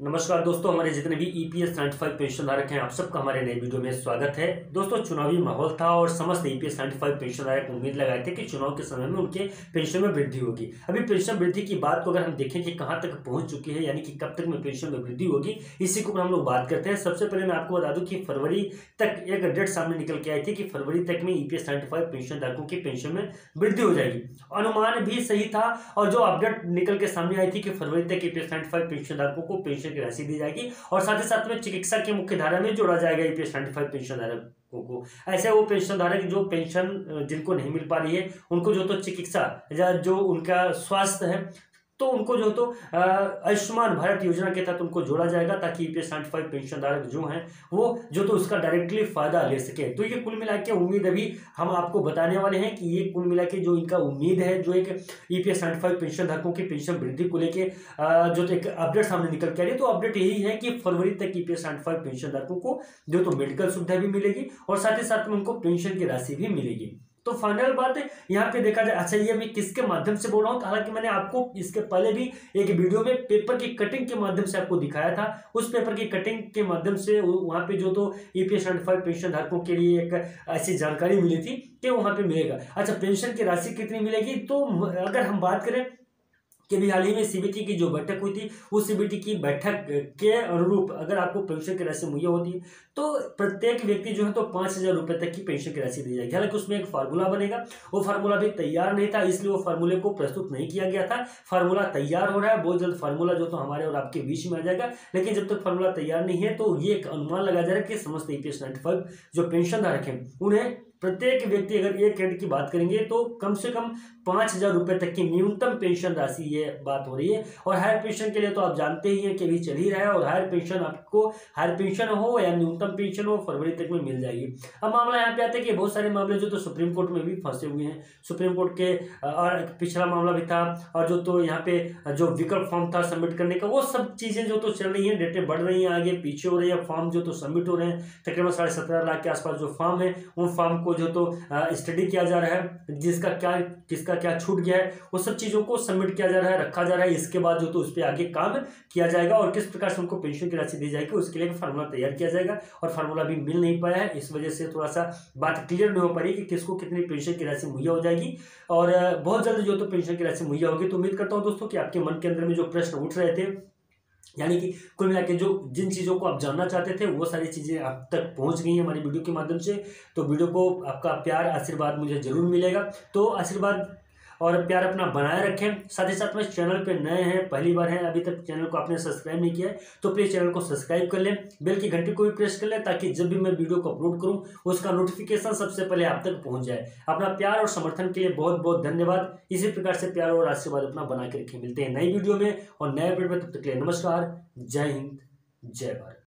नमस्कार दोस्तों, हमारे जितने भी ईपीएस नाइन्टी फाइव पेंशन धारक हैं, आप सबका हमारे नए वीडियो में स्वागत है। दोस्तों, चुनावी माहौल था और समस्त ईपीएस नाइन्टी फाइव पेंशन धारक उम्मीद लगाए थे कि चुनाव के समय में उनके पेंशन में वृद्धि होगी। अभी पेंशन वृद्धि की बात को अगर हम देखें कि कहाँ तक पहुँच चुकी है, यानी कि कब तक में पेंशन में वृद्धि होगी, इसी के हम लोग बात करते हैं। सबसे पहले मैं आपको बता दूँ कि फरवरी तक एक डेट सामने निकल के आई थी कि फरवरी तक में ईपीएस नाइन्टी फाइव पेंशन धारकों की पेंशन में वृद्धि हो जाएगी। अनुमान भी सही था और जो अपडेट निकल के सामने आई थी कि फरवरी तक ईपीएस नाइन्टी पेंशन धारकों को पेंशन की राशि दी जाएगी और साथ ही साथ में चिकित्सा की मुख्य धारा में जोड़ा जाएगा ईपीएस नाइन्टी फाइव पेंशन धारकों को। ऐसे वो पेंशन धारक जो पेंशन, जिनको नहीं मिल पा रही है, उनको जो तो चिकित्सा या जो उनका स्वास्थ्य है तो उनको जो तो आयुष्मान भारत योजना के तहत उनको जोड़ा जाएगा ताकि नाइन्टी फाइव पेंशन धारक जो हैं, वो जो तो उसका डायरेक्टली फ़ायदा ले सके। तो ये कुल मिला के उम्मीद अभी हम आपको बताने वाले हैं कि ये कुल मिला के जो इनका उम्मीद है, जो एक नाइन्टी फाइव पेंशन धारकों की पेंशन वृद्धि को लेकर जो तो एक अपडेट सामने निकल के आ रही है तो अपडेट यही है कि फरवरी तक नाइन्टी फाइव पेंशन धारकों को जो तो मेडिकल सुविधा भी मिलेगी और साथ ही साथ में उनको पेंशन की राशि भी मिलेगी। तो फाइनल बात यहाँ पे देखा जाए अच्छा ये मैं किसके माध्यम से बोल रहा हूँ, हालाँकि मैंने आपको इसके पहले भी एक वीडियो में पेपर की कटिंग के माध्यम से आपको दिखाया था, उस पेपर की कटिंग के माध्यम से वहाँ पे जो तो ईपीएस पेंशन धारकों के लिए एक ऐसी जानकारी मिली थी कि वहाँ पे मिलेगा। अच्छा पेंशन की राशि कितनी मिलेगी? तो अगर हम बात करें कि भी हाल ही में सीबीटी की जो बैठक हुई थी उस सीबीटी की बैठक के अनुरूप अगर आपको पेंशन की राशि मुहैया होती है तो प्रत्येक व्यक्ति जो है तो पाँच हज़ार रुपये तक की पेंशन की राशि दी जाएगी। हालाँकि उसमें एक फार्मूला बनेगा, वो फार्मूला भी तैयार नहीं था, इसलिए वो फार्मूले को प्रस्तुत नहीं किया गया था। फार्मूला तैयार हो रहा है, बहुत जल्द फार्मूला जो तो हमारे और आपके बीच में आ जाएगा, लेकिन जब तक फार्मूला तैयार नहीं है तो ये एक अनुमान लगाया जा रहा है कि समस्त ई पी जो पेंशन धारक हैं, उन्हें प्रत्येक व्यक्ति अगर एक क्रेडिट की बात करेंगे तो कम से कम पाँच हज़ार रुपये तक की न्यूनतम पेंशन राशि ये बात हो रही है। और हायर पेंशन के लिए तो आप जानते ही हैं कि अभी चल ही रहा है और हायर पेंशन आपको हायर पेंशन हो या न्यूनतम पेंशन हो, फरवरी तक में मिल जाएगी। अब मामला यहाँ पे आता है कि बहुत सारे मामले जो तो सुप्रीम कोर्ट में भी फंसे हुए हैं। सुप्रीम कोर्ट के और पिछला मामला भी था और जो तो यहाँ पे जो विकल्प फॉर्म था सबमिट करने का, वो सब चीज़ें जो तो चल रही हैं डेटें बढ़ रही हैं, आगे पीछे हो रही है फॉर्म जो तो सबमिट हो रहे हैं, तकरीबन साढ़े सत्रह लाख के आसपास जो फॉर्म है, उन फॉर्म को जो तो स्टडी किया जा रहा है, जिसका क्या, किसका क्या छूट गया है, वो सब चीज़ों को सबमिट किया जा रहा है, रखा जा रहा है। इसके बाद जो तो उस पर आगे काम किया जाएगा और किस प्रकार से उनको पेंशन की राशि दी जाएगी, उसके लिए फार्मूला तैयार किया जाएगा और फार्मूला भी मिल नहीं पाया है। इस वजह से थोड़ा सा बात क्लियर नहीं हो पा रही कि किसको कितनी पेंशन की राशि मुहैया हो जाएगी और बहुत जल्द जो तो पेंशन की राशि मुहैया होगी तो उम्मीद करता हूँ दोस्तों कि आपके मन के अंदर में जो प्रश्न उठ रहे थे यानी कि कुल मिला के जो जिन चीज़ों को आप जानना चाहते थे, वो सारी चीज़ें आप तक पहुँच गई हैं हमारी वीडियो के माध्यम से। तो वीडियो को आपका प्यार, आशीर्वाद मुझे ज़रूर मिलेगा। तो आशीर्वाद और प्यार अपना बनाए रखें। साथ ही साथ में चैनल पे नए हैं, पहली बार हैं, अभी तक चैनल को आपने सब्सक्राइब नहीं किया है तो प्लीज़ चैनल को सब्सक्राइब कर लें। बेल की घंटी को भी प्रेस कर लें ताकि जब भी मैं वीडियो को अपलोड करूँ, उसका नोटिफिकेशन सबसे पहले आप तक पहुँच जाए। अपना प्यार और समर्थन के लिए बहुत बहुत धन्यवाद। इसी प्रकार से प्यार और आशीर्वाद अपना बना के रखें। मिलते हैं नई वीडियो में और नए वीडियो में, तब तक के लिए नमस्कार। जय हिंद, जय भारत।